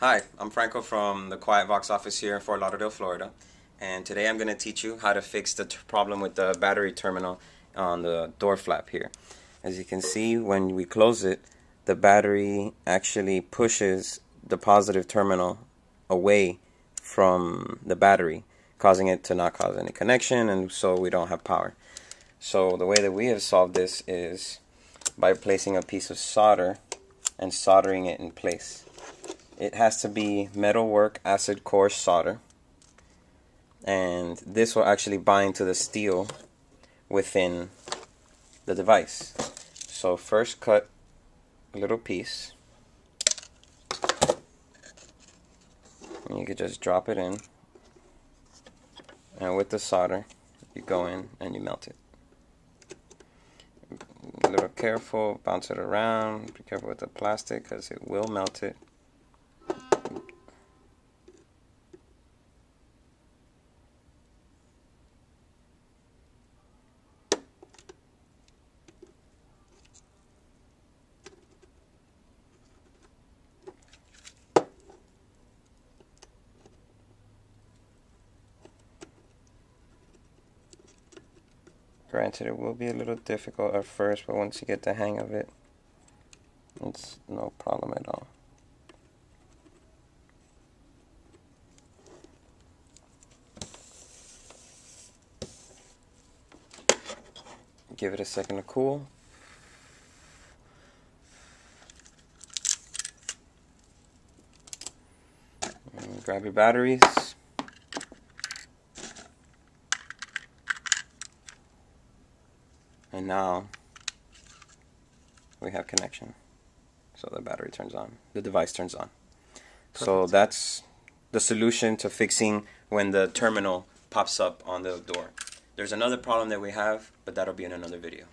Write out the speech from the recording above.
Hi, I'm Franco from the Quiet Vox office here in Fort Lauderdale, Florida. And today I'm going to teach you how to fix the problem with the battery terminal on the door flap here. As you can see, when we close it, the battery actually pushes the positive terminal away from the battery, causing it to not cause any connection, and so we don't have power. So the way that we have solved this is by placing a piece of solder and soldering it in place. It has to be metalwork acid core solder. And this will actually bind to the steel within the device. So first cut a little piece. And you could just drop it in. And with the solder, you go in and you melt it. A little careful, bounce it around. Be careful with the plastic because it will melt it. Granted, it will be a little difficult at first, but once you get the hang of it, it's no problem at all. Give it a second to cool. And grab your batteries. And now we have connection. So the battery turns on, the device turns on. Perfect. So that's the solution to fixing when the terminal pops up on the door. There's another problem that we have, but that'll be in another video.